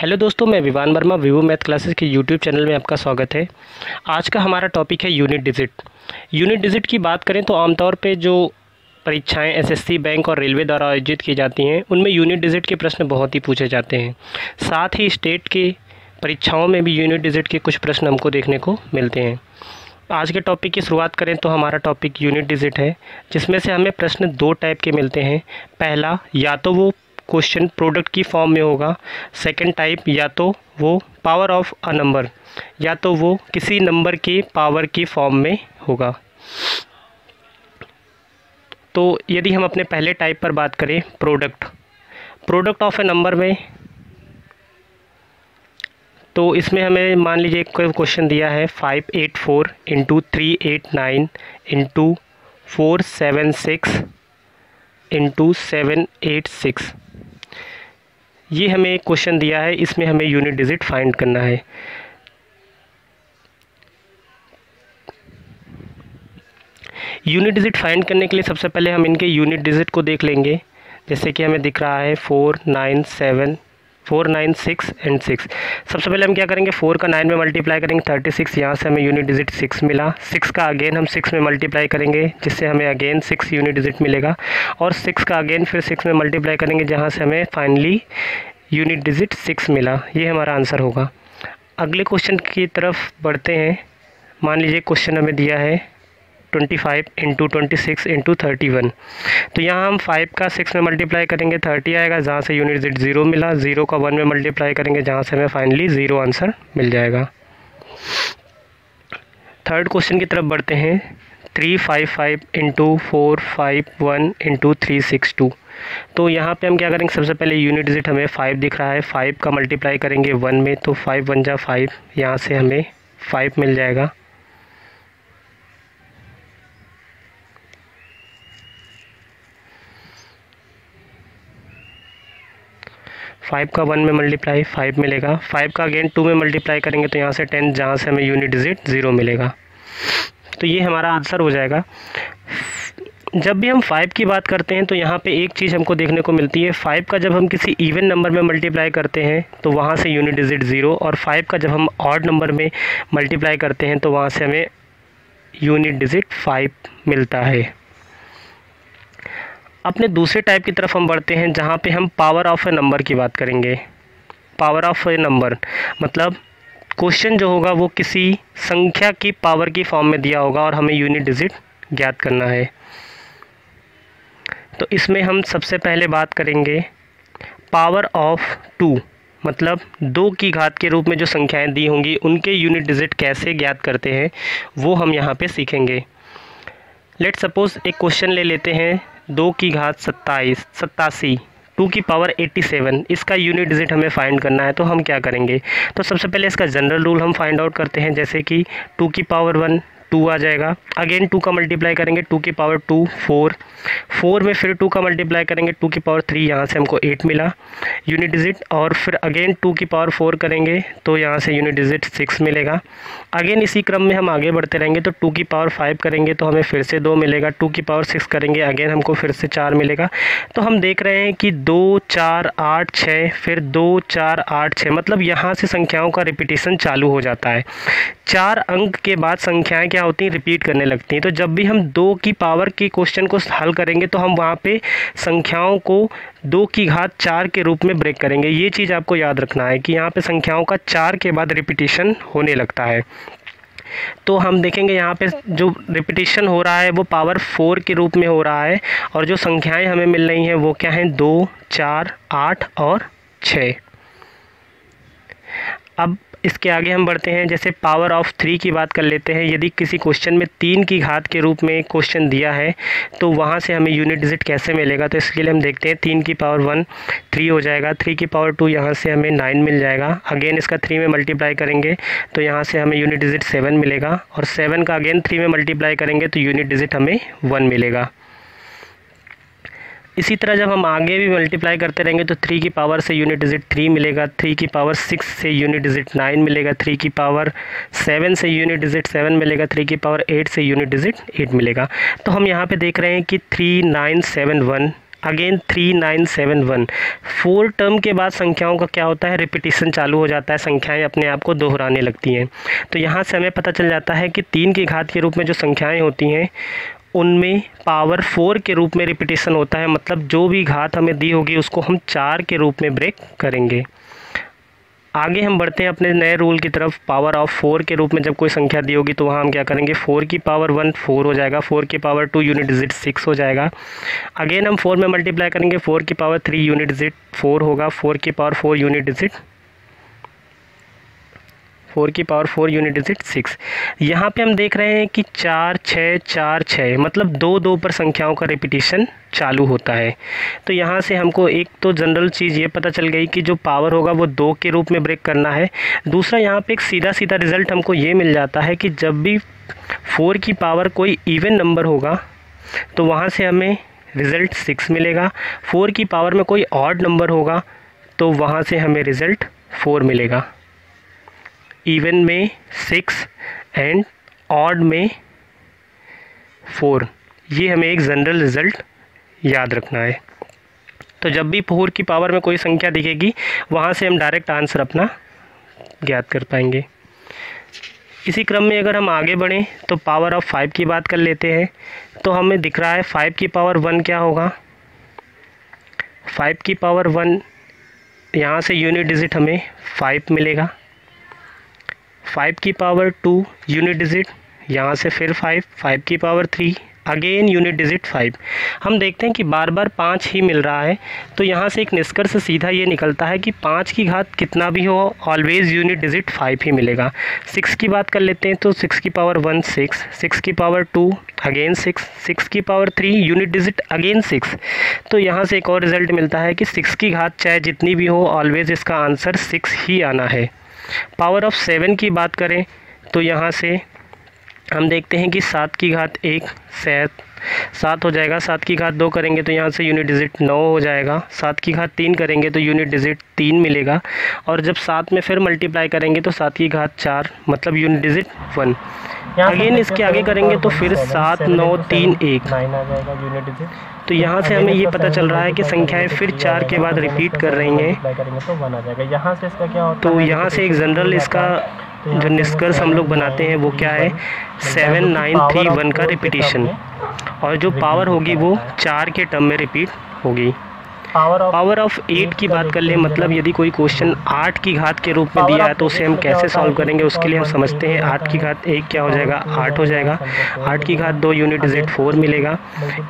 Hello दोस्तों, मैं Vivan Verma, Vivo math classes के यूट्यूब चैनल में आपका स्वागत है। आज का हमारा टॉपिक है यूनिट डिजिट यूनिट डिजिट की बात करें तो आमतौर पे जो परीक्षाएँ एसएससी बैंक और रेलवे द्वारा आयोजित की जाती हैं, उनमें यूनिट डिजिट के प्रश्न बहुत ही पूछे जाते हैं। साथ ही स्टेट के परीक्षाओं में भी यूनिट डिजिट के कुछ प्रश्न हमको देखने को मिलते हैं। आज के टॉपिक की शुरुआत करें तो हमारा टॉपिक यूनिट डिजिट है, जिसमें से हमें प्रश्न दो टाइप के मिलते हैं। पहला, या तो वो क्वेश्चन प्रोडक्ट की फॉर्म में होगा। सेकंड टाइप या तो वो पावर ऑफ़ अ नंबर या तो वो किसी नंबर के पावर की फॉर्म में होगा। तो यदि हम अपने पहले टाइप पर बात करें product product of a number में तो इसमें हमें मान लीजिए क्वेश्चन दिया है five eight four into three eight nine into four seven six into seven eight six ये हमें क्वेश्चन दिया है, इसमें हमें यूनिट डिजिट फाइंड करना है। यूनिट डिजिट फाइंड करने के लिए सबसे पहले हम इनके यूनिट डिजिट को देख लेंगे। जैसे कि हमें दिख रहा है, four, nine, seven four, nine, six and six. सबसे पहले हम क्या करेंगे? फोर का नाइन में मल्टीप्लाई करेंगे, थर्टी सिक्स, यहाँ से हमें यूनिट डिजिट सिक्स मिला। सिक्स का अगेन हम सिक्स में मल्टीप्लाई करेंगे, जिससे हमें अगेन सिक्स यूनिट डिजिट मिलेगा। और सिक्स का अगेन फिर सिक्स में मल्टीप्लाई करेंगे, जहाँ से हमें फाइनली यूनिट डिजिट सिक्स मिला। ये हमारा आंसर होगा। अगले क्वेश्चन की तरफ़ बढ़ते हैं। मान लीजिए क्वेश्चन हमें दिया है twenty five into twenty six into thirty one तो यहाँ हम फाइव का सिक्स में मल्टीप्लाई करेंगे थर्टी आएगा, जहाँ से यूनिट डिजिट ज़ीरो मिला ज़ीरो का वन में मल्टीप्लाई करेंगे, जहाँ से हमें फाइनली ज़ीरो आंसर मिल जाएगा। थर्ड क्वेश्चन की तरफ़ बढ़ते हैं। Three five five into four five one into three six two तो यहाँ पे हम क्या करेंगे, सबसे पहले यूनिट डिजिट हमें फाइव दिख रहा है फाइव का मल्टीप्लाई करेंगे वन में तो फाइव वन जा फाइव यहाँ से हमें फाइव मिल जाएगा। फाइव का वन में मल्टीप्लाई फाइव मिलेगा। फाइव का अगेन टू में मल्टीप्लाई करेंगे तो यहाँ से टेन जहाँ से हमें यूनिट डिजिट ज़ीरो मिलेगा। तो ये हमारा आंसर हो जाएगा। जब भी हम फाइव की बात करते हैं तो यहाँ पे एक चीज़ हमको देखने को मिलती है। फाइव का जब हम किसी इवन नंबर में मल्टीप्लाई करते हैं तो वहाँ से यूनिट डिजिट ज़ीरो और फाइव का जब हम ऑड नंबर में मल्टीप्लाई करते हैं तो वहाँ से हमें यूनिट डिजिट फाइव मिलता है। अपने दूसरे टाइप की तरफ़ हम बढ़ते हैं, जहाँ पे हम पावर ऑफ़ ए नंबर की बात करेंगे। पावर ऑफ़ ए नंबर मतलब क्वेश्चन जो होगा वो किसी संख्या की पावर की फॉर्म में दिया होगा और हमें यूनिट डिजिट ज्ञात करना है। तो इसमें हम सबसे पहले बात करेंगे पावर ऑफ़ टू मतलब दो की घात के रूप में जो संख्याएँ दी होंगी, उनके यूनिट डिजिट कैसे ज्ञात करते हैं, वो हम यहाँ पे सीखेंगे। लेट सपोज़ एक क्वेश्चन ले लेते हैं। दो की घात सत्ताईस, सत्तासी, टू की पावर एट्टी सेवन, इसका यूनिट डिजिट हमें फाइंड करना है तो हम क्या करेंगे? तो सबसे पहले इसका जनरल रूल हम फाइंड आउट करते हैं, जैसे कि टू की पावर वन टू आ जाएगा। अगेन टू का मल्टीप्लाई करेंगे टू की पावर टू फोर फोर में फिर टू का मल्टीप्लाई करेंगे टू की पावर थ्री यहाँ से हमको एट मिला। यूनिट डिजिट और फिर अगेन टू की पावर फोर करेंगे तो यहाँ से यूनिट डिजिट सिक्स मिलेगा। अगेन इसी क्रम में हम आगे बढ़ते रहेंगे तो टू की पावर फाइव करेंगे तो हमें फिर से दो मिलेगा। टू की पावर सिक्स करेंगे अगेन हमको फिर से चार मिलेगा। तो हम देख रहे हैं कि दो, चार, आठ, छः, फिर दो, चार, आठ, छः मतलब यहाँ से संख्याओं का रिपीटेशन चालू हो जाता है। चार अंक के बाद संख्याएँ संख्याएँ क्या होती हैं रिपीट करने लगती हैं। तो जब भी हम दो की पावर की क्वेश्चन को हल करेंगे तो हम वहाँ पे संख्याओं को दो की घात चार के रूप में ब्रेक करेंगे। ये चीज़ आपको याद रखना है कि यहाँ पे संख्याओं का चार के बाद रिपीटिशन होने लगता है। तो हम देखेंगे यहाँ पे जो रिपीटिशन हो रहा है, वो पावर फोर के रूप में हो रहा है और जो संख्याएँ हमें मिल रही हैं, वो क्या हैं? दो, चार, आठ और छः। अब इसके आगे हम बढ़ते हैं, जैसे पावर ऑफ़ थ्री की बात कर लेते हैं। यदि किसी क्वेश्चन में तीन की घात के रूप में क्वेश्चन दिया है तो वहाँ से हमें यूनिट डिजिट कैसे मिलेगा? तो इसके लिए हम देखते हैं, तीन की पावर वन थ्री हो जाएगा। थ्री की पावर टू यहाँ से हमें नाइन मिल जाएगा। अगेन इसका थ्री में मल्टीप्लाई करेंगे तो यहाँ से हमें यूनिट डिजिट सेवन मिलेगा। और सेवन का अगेन थ्री में मल्टीप्लाई करेंगे तो यूनिट डिजिट हमें वन मिलेगा। इसी तरह जब हम आगे भी मल्टीप्लाई करते रहेंगे तो थ्री की पावर से यूनिट डिजिट थ्री मिलेगा थ्री की पावर सिक्स से यूनिट डिजिट नाइन मिलेगा थ्री की पावर सेवन से यूनिट डिजिट सेवन मिलेगा थ्री की पावर एट से यूनिट डिजिट एट मिलेगा। तो हम यहाँ पे देख रहे हैं कि three nine seven one again three nine seven one four term के बाद संख्याओं का क्या होता है? रिपीटिशन चालू हो जाता है, संख्याएँ अपने आप को दोहराने लगती हैं। तो यहाँ से हमें पता चल जाता है कि तीन की घात के रूप में जो संख्याएँ होती हैं उनमें पावर फोर के रूप में रिपीटेशन होता है। मतलब जो भी घात हमें दी होगी, उसको हम चार के रूप में ब्रेक करेंगे। आगे हम बढ़ते हैं अपने नए रूल की तरफ़। पावर ऑफ़ फोर के रूप में जब कोई संख्या दी होगी तो वहाँ हम क्या करेंगे? फोर की पावर वन फोर हो जाएगा। फोर की power two unit digit six हो जाएगा। अगेन हम फोर में मल्टीप्लाई करेंगे। फोर की power three unit digit four होगा। फोर की power four unit digit four की power four unit digit six. यहाँ पे हम देख रहे हैं कि चार छः चार छः मतलब दो दो पर संख्याओं का रिपीटिशन चालू होता है। तो यहाँ से हमको एक तो जनरल चीज़ ये पता चल गई कि जो पावर होगा वो दो के रूप में ब्रेक करना है। दूसरा यहाँ पे एक सीधा सीधा रिज़ल्ट हमको ये मिल जाता है कि जब भी फोर की पावर कोई इवन नंबर होगा तो वहाँ से हमें रिज़ल्ट सिक्स मिलेगा। फोर की पावर में कोई ऑड नंबर होगा तो वहाँ से हमें रिज़ल्ट फोर मिलेगा। इवन में सिक्स एंड ऑड में फोर ये हमें एक जनरल रिज़ल्ट याद रखना है। तो जब भी फोर की पावर में कोई संख्या दिखेगी, वहाँ से हम डायरेक्ट आंसर अपना ज्ञात कर पाएँगे। इसी क्रम में अगर हम आगे बढ़ें तो पावर ऑफ़ फाइव की बात कर लेते हैं। तो हमें दिख रहा है फाइव की पावर वन क्या होगा? फाइव की पावर वन यहाँ से यूनिट डिजिट हमें फाइव मिलेगा। फाइव की पावर टू यूनिट डिजिट, यहाँ से फिर फाइव फाइव की power three, again unit digit five. हम देखते हैं कि बार बार पाँच ही मिल रहा है तो यहाँ से एक निष्कर्ष सीधा ये निकलता है कि पाँच की घात कितना भी हो ऑलवेज़ यूनिट डिजिट फाइव ही मिलेगा। सिक्स की बात कर लेते हैं तो सिक्स की पावर वन सिक्स सिक्स की power two, again six six की power three, unit digit, again six. तो यहाँ से एक और रिज़ल्ट मिलता है कि सिक्स की घात चाहे जितनी भी हो ऑलवेज़ इसका आंसर सिक्स ही आना है। पावर ऑफ़ सेवन की बात करें तो यहाँ से हम देखते हैं कि सात की घात एक सैत सात हो जाएगा सात की घात दो करेंगे तो यहाँ से यूनिट डिजिट नौ हो जाएगा सात की घात तीन करेंगे तो यूनिट डिजिट तीन मिलेगा और जब सात में फिर मल्टीप्लाई करेंगे तो सात की घात चार मतलब यूनिट डिजिट वन अगेन इसके आगे करेंगे तो फिर सात नौ तीन एक. तो यहाँ से हमें ये पता चल रहा है कि संख्याएँ फिर चार के बाद रिपीट कर रही हैं। तो यहाँ से एक जनरल इसका जो निष्कर्ष हम लोग बनाते हैं वो क्या है? सेवन नाइन थ्री वन का रिपीटेशन और जो पावर होगी वो चार के टर्म में रिपीट होगी। पावर ऑफ़ एट की बात कर ले मतलब यदि कोई क्वेश्चन आठ की घात के रूप में दिया है तो उसे हम कैसे सॉल्व करेंगे? उसके लिए हम समझते हैं आठ की घात एक क्या हो जाएगा? आठ हो जाएगा। आठ की घात दो यूनिट डिजिट फोर मिलेगा।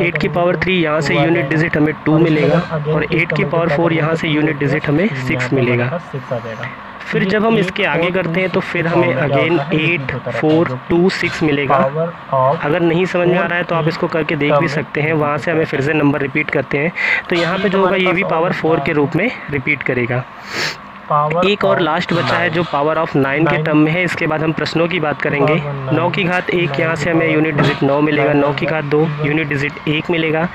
एट की पावर थ्री यहाँ से यूनिट डिजिट हमें टू मिलेगा और एट की पावर फोर यहाँ से यूनिट डिजिट हमें सिक्स मिलेगा। फिर जब हम इसके आगे करते हैं तो फिर हमें again eight four two six मिलेगा। अगर नहीं समझ में आ रहा है तो आप इसको करके देख भी सकते हैं। वहाँ से हमें फिर से नंबर रिपीट करते हैं। तो यहाँ पे जो होगा, ये भी पावर फोर के रूप में रिपीट करेगा। एक और लास्ट बचा है जो पावर ऑफ़ नाइन के टर्म में है। इसके बाद हम प्रश्नों की बात करेंगे। नौ की घात एक यहाँ से हमें यूनिट डिजिट नौ मिलेगा। नौ की घात दो यूनिट डिजिट एक मिलेगा।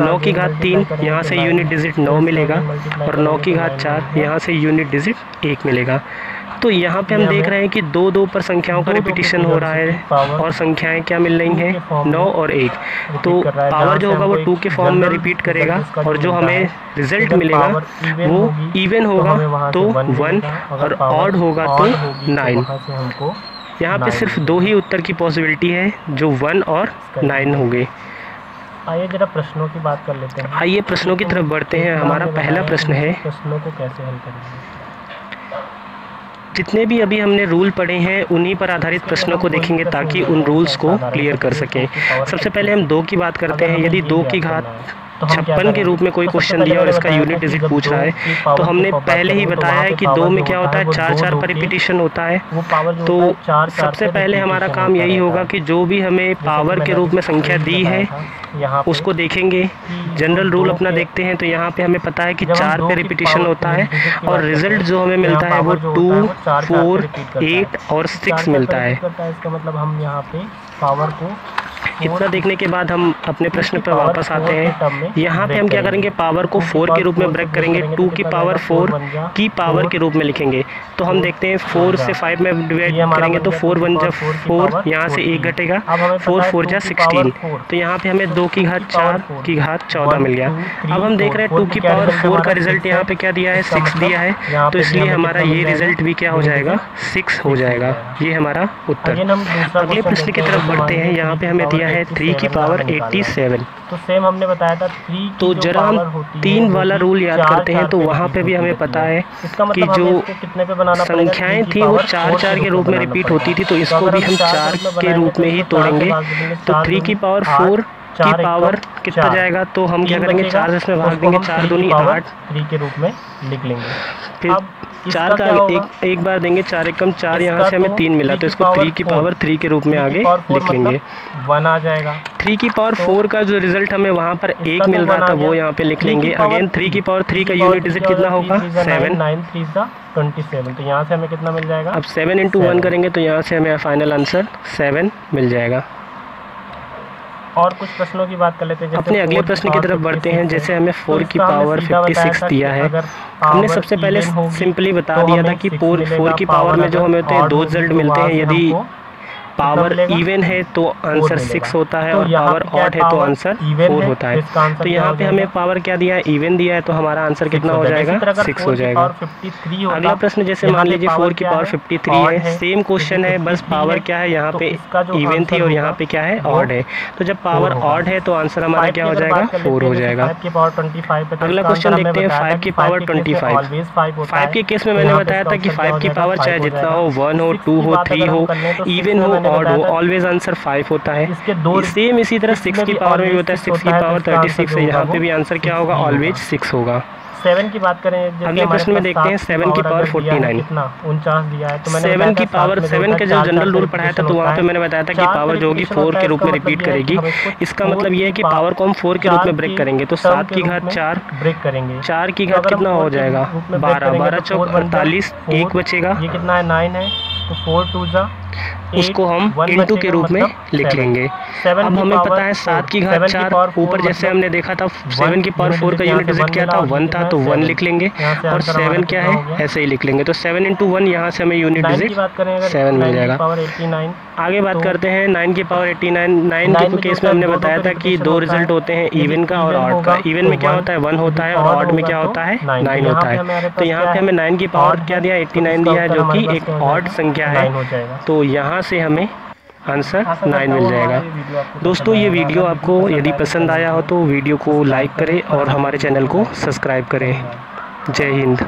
नौ की घात तीन यहाँ से यूनिट डिजिट नौ मिलेगा। और नौ की घात चार यहाँ से यूनिट डिजिट एक मिलेगा। तो यहाँ पे हम देख रहे हैं कि दो दो पर संख्याओं का रिपीटिशन हो रहा है और संख्याएँ क्या मिल रही हैं? नौ और एक। तो पावर जो होगा वो टू के फॉर्म में रिपीट करेगा और जो हमें रिज़ल्ट मिलेगा वो इवन होगा तो वन और ऑड होगा तो नाइन यहाँ पे सिर्फ़ दो ही। उत्तर की पॉसिबिलिटी है जो वन और नाइन होंगे आइए जरा प्रश्नों की बात कर लेते हैं। आइए प्रश्नों की तरफ़ बढ़ते हैं। हमारा पहला प्रश्न है। प्रश्नों को कैसे हल करेंगे? जितने भी अभी हमने रूल पढ़े हैं, उन्हीं पर आधारित प्रश्नों को देखेंगे ताकि उन रूल्स को क्लियर कर सकें। सबसे पहले हम दो की बात करते हैं। यदि दो की घात छप्पन के रूप में कोई क्वेश्चन दिया और इसका यूनिट डिजिट पूछ रहा है। तो हमने पहले ही बताया है कि दो में क्या होता है चार चार पर रिपीटिशन होता है तो सबसे पहले हमारा काम यही होगा कि जो भी हमें पावर के रूप में संख्या दी है उसको देखेंगे। जनरल रूल अपना देखते हैं तो यहाँ पे हमें पता है कि चार पे रिपीटिशन होता है और रिज़ल्ट जो हमें मिलता है वो टू फोर एट और सिक्स मिलता है। इसका मतलब हम यहाँ पे पावर को इतना देखने के बाद हम अपने प्रश्न पर वापस आते हैं। यहाँ पे हम क्या करेंगे। पावर को फोर के रूप में ब्रेक करेंगे। टू की पावर फोर की पावर के रूप में लिखेंगे। तो हम देखते हैं फोर से फाइव में डिवाइड करेंगे तो फोर वन जा फोर यहाँ से एक घटेगा। फोर फोर जा सिक्सटीन तो यहाँ पे हमें दो की घात चार की घात चौदह मिल गया। अब हम देख रहे हैं टू की पावर फोर का रिज़ल्ट यहाँ पे क्या दिया है? सिक्स दिया है। तो इसलिए हमारा ये रिज़ल्ट भी क्या हो जाएगा सिक्स हो जाएगा? ये हमारा उत्तर अगले प्रश्न की तरफ़ बढ़ते हैं यहाँ पे हमें दिया है थ्री की पावर एट्टी सेवन तो सेम हमने बताया था थ्री तो जरा हम तीन वाला रूल याद करते हैं तो वहाँ पे भी हमें पता है कि जो कितने पे बनाना संख्याएँ थी वो चार चार के रूप में रिपीट होती थी तो इसको भी हम चार के रूप में ही तोड़ेंगे। तो थ्री की पावर फोर की पावर कितना जाएगा? तो हम क्या करेंगे? चार इसमें भाग देंगे चार दूनी आठ। थ्री के रूप में लिख लेंगे। फिर चार का एक एक बार देंगे चार एकम चार यहाँ से हमें तीन मिला तो इसको थ्री की पावर थ्री के रूप में आगे लिख लेंगे। वन आ जाएगा। थ्री की पावर फोर का जो रिज़ल्ट हमें वहाँ पर एक मिल रहा था वो यहाँ पे लिख लेंगे। अगेन थ्री की पावर थ्री का यूनिट डिजिट कितना होगा? Seven nine three twenty seven तो यहाँ से हमें कितना मिल जाएगा? अब सेवन इंटू वन करेंगे तो यहाँ से हमें फाइनल आंसर सेवन मिल जाएगा। और कुछ प्रश्नों की बात कर लेते हैं अपने अगले प्रश्न की तरफ़ बढ़ते हैं जैसे हमें फोर की पावर फिफ्टी सिक्स दिया है। हमने सबसे पहले सिंपली बता दिया था कि फोर फोर की पावर में जो हमें होते हैं दो रिज़ल्ट मिलते हैं यदि पावर इवन है तो आंसर सिक्स होता है और पावर ऑड है तो आंसर फोर होता है। तो यहाँ पे हमें पावर क्या दिया है? इवन दिया है तो हमारा आंसर कितना हो जाएगा? सिक्स हो जाएगा। अगला प्रश्न जैसे मान लीजिए फोर की पावर फिफ्टी थ्री है सेम क्वेश्चन है बस पावर क्या है? यहाँ पे इवन थी और यहाँ पे क्या है? ऑड है। तो जब पावर ऑड है तो आंसर हमारा क्या हो जाएगा? फोर हो जाएगा। अगला क्वेश्चन देखते हैं फाइव की पावर ट्वेंटी फाइव फाइव के केस में मैंने बताया था कि फाइव की पावर चाहे जितना हो वन हो टू हो थ्री हो इवन हो ऑड हो ऑलवेज आंसर फाइव होता है। इसके दो सेम इसी तरह सिक्स की पावर में भी होता है सिक्स की पावर थर्टी सिक्स है यहाँ पे भी आंसर क्या होगा? ऑलवेज सिक्स होगा। सेवन की बात करें अगले प्रश्न में देखते हैं सेवन की पावर फोर्टी नाइन उनचास दिया है तो मैंने सेवन की पावर सेवन का जो जनरल रूल पढ़ाया था तो वहाँ पे मैंने बताया था कि पावर जो होगी फोर के रूप में रिपीट करेगी। इसका मतलब ये है कि पावर को हम फोर के रूप में ब्रेक करेंगे तो सात की घात चार ब्रेक करेंगे। चार की घात कितना हो जाएगा? बारह बारह चौक अड़तालीस एक बचेगा ये कितना है नाइन है तो फोर टू जा उसको हम इंटू के रूप में मतलब लिख लेंगे। अब हमें पता है सात की घात चार ऊपर जैसे हमने देखा था सेवन की पावर फोर का यूनिट डिजिट क्या था वन था तो वन लिख लेंगे। और सेवन क्या है? ऐसे ही लिख लेंगे। तो सेवन इंटू वन यहाँ से हमें यूनिट डिजिट सेवन मिल जाएगा। आगे बात तो करते हैं नाइन की पावर एट्टी नाइन नाइन के केस में हमने बताया था कि दो रिज़ल्ट होते हैं इवन का और ऑड का। इवन में क्या होता है? वन होता है और ऑड में क्या होता है? नाइन होता है। तो यहाँ पे हमें नाइन की पावर क्या दिया? एट्टी नाइन दिया है जो कि एक ऑड संख्या है तो यहाँ से हमें आंसर नाइन मिल जाएगा। दोस्तों ये वीडियो आपको यदि पसंद आया हो तो वीडियो को लाइक करें और हमारे चैनल को सब्सक्राइब करें। जय हिंद।